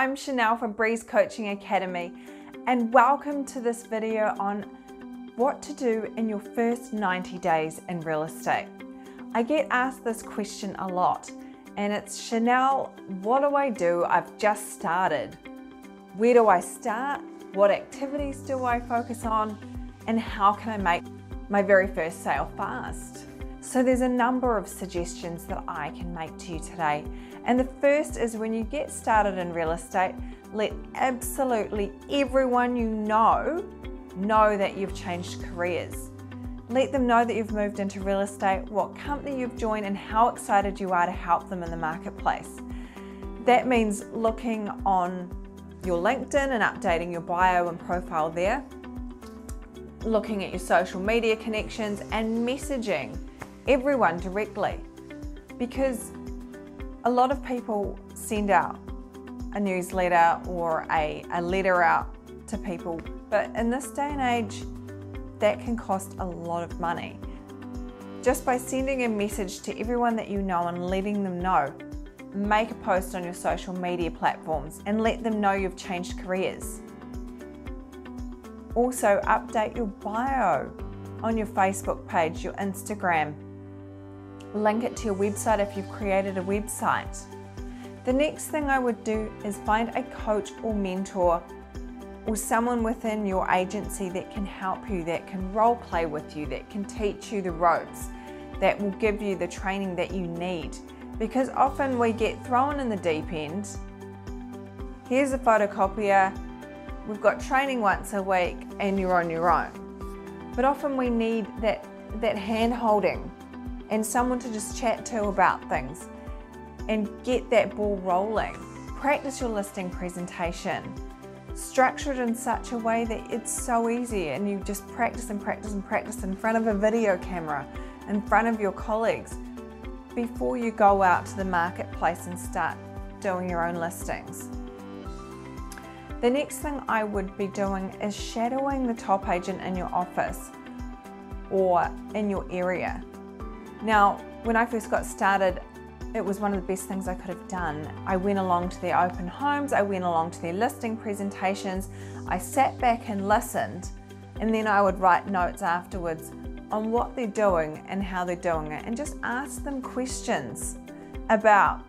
I'm Chanelle from Breeze Coaching Academy and welcome to this video on what to do in your first 90 days in real estate. I get asked this question a lot and it's Chanelle, what do I do? I've just started. Where do I start? What activities do I focus on? And how can I make my very first sale fast? So there's a number of suggestions that I can make to you today. And the first is when you get started in real estate, let absolutely everyone you know know that you've changed careers. Let them know that you've moved into real estate, what company you've joined, and how excited you are to help them in the marketplace. That means looking on your LinkedIn and updating your bio and profile there, looking at your social media connections, and messaging everyone directly because a lot of people send out a newsletter or a, a letter out to people, but in this day and age, that can cost a lot of money. Just by sending a message to everyone that you know and letting them know, make a post on your social media platforms and let them know you've changed careers. Also, update your bio on your Facebook page, your Instagram, link it to your website if you've created a website. The next thing I would do is find a coach or mentor or someone within your agency that can help you, that can role play with you, that can teach you the ropes, that will give you the training that you need. Because often we get thrown in the deep end. Here's a photocopier, we've got training once a week, and you're on your own. But often we need that, that hand holding and someone to just chat to about things and get that ball rolling. Practice your listing presentation. Structure it in such a way that it's so easy and you just practice and practice and practice in front of a video camera, in front of your colleagues, before you go out to the marketplace and start doing your own listings. The next thing I would be doing is shadowing the top agent in your office or in your area. Now, when I first got started, it was one of the best things I could have done. I went along to their open homes, I went along to their listing presentations, I sat back and listened, and then I would write notes afterwards on what they're doing and how they're doing it, and just ask them questions about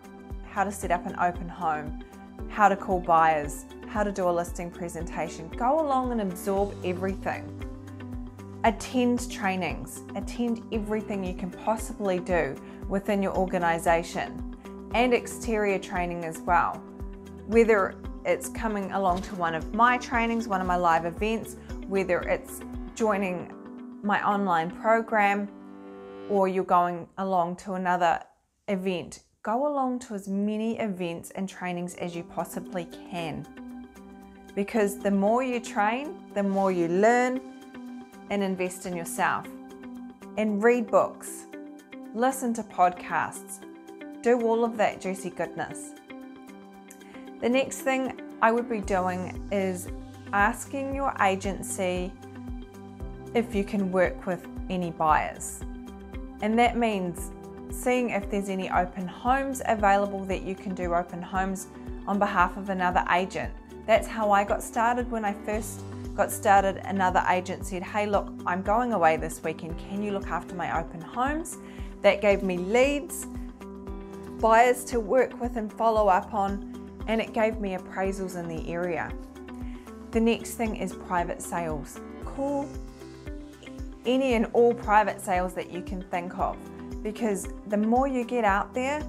how to set up an open home, how to call buyers, how to do a listing presentation. Go along and absorb everything. Attend trainings, attend everything you can possibly do within your organization and exterior training as well. Whether it's coming along to one of my trainings, one of my live events, whether it's joining my online program or you're going along to another event, go along to as many events and trainings as you possibly can. Because the more you train, the more you learn, and invest in yourself. And read books, listen to podcasts, do all of that juicy goodness. The next thing I would be doing is asking your agency if you can work with any buyers. And that means seeing if there's any open homes available that you can do open homes on behalf of another agent. That's how I got started when I first got started, another agent said, Hey, look, I'm going away this weekend. Can you look after my open homes? That gave me leads, buyers to work with and follow up on, and it gave me appraisals in the area. The next thing is private sales. Call any and all private sales that you can think of because the more you get out there,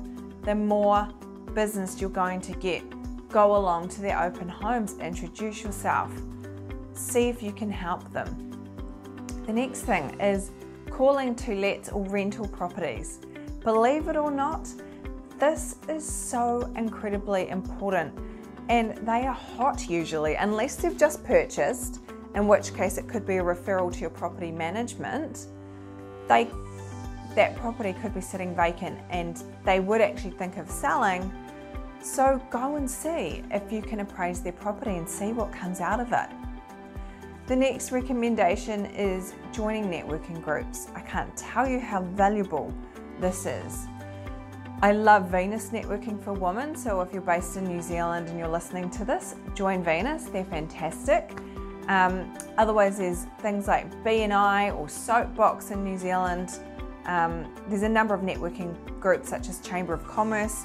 the more business you're going to get. Go along to their open homes, introduce yourself see if you can help them. The next thing is calling to let or rental properties. Believe it or not, this is so incredibly important and they are hot usually, unless they've just purchased, in which case it could be a referral to your property management. They that property could be sitting vacant and they would actually think of selling. So go and see if you can appraise their property and see what comes out of it. The next recommendation is joining networking groups. I can't tell you how valuable this is. I love Venus Networking for Women, so if you're based in New Zealand and you're listening to this, join Venus, they're fantastic. Um, otherwise, there's things like BNI or Soapbox in New Zealand. Um, there's a number of networking groups such as Chamber of Commerce.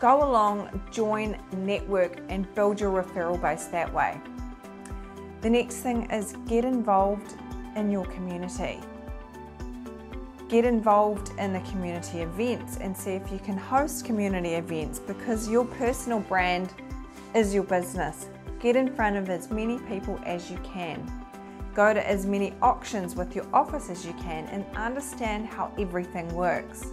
Go along, join, network, and build your referral base that way. The next thing is get involved in your community. Get involved in the community events and see if you can host community events because your personal brand is your business. Get in front of as many people as you can. Go to as many auctions with your office as you can and understand how everything works.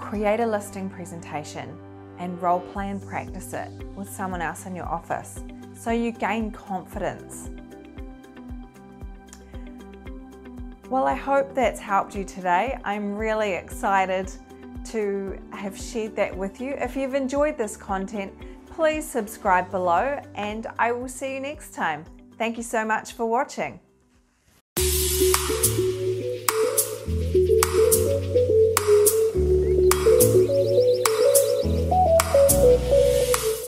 Create a listing presentation and role play and practice it with someone else in your office so you gain confidence. Well, I hope that's helped you today. I'm really excited to have shared that with you. If you've enjoyed this content, please subscribe below and I will see you next time. Thank you so much for watching.